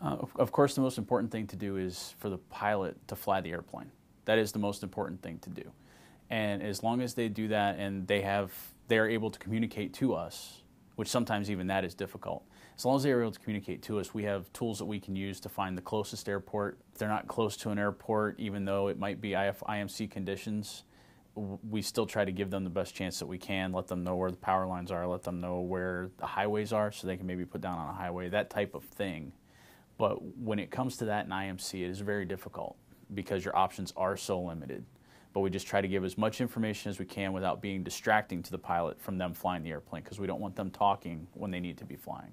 Uh, of, course, the most important thing to do is for the pilot to fly the airplane. That is the most important thing to do. And as long as they do that and they have they are able to communicate to us, which sometimes even that is difficult. As long as they are able to communicate to us, we have tools that we can use to find the closest airport. If they're not close to an airport, even though it might be IF, IMC conditions, we still try to give them the best chance that we can. Let them know where the power lines are. Let them know where the highways are, so they can maybe put down on a highway. That type of thing. But when it comes to that in IMC, it is very difficult because your options are so limited. But we just try to give as much information as we can without being distracting to the pilot from them flying the airplane because we don't want them talking when they need to be flying.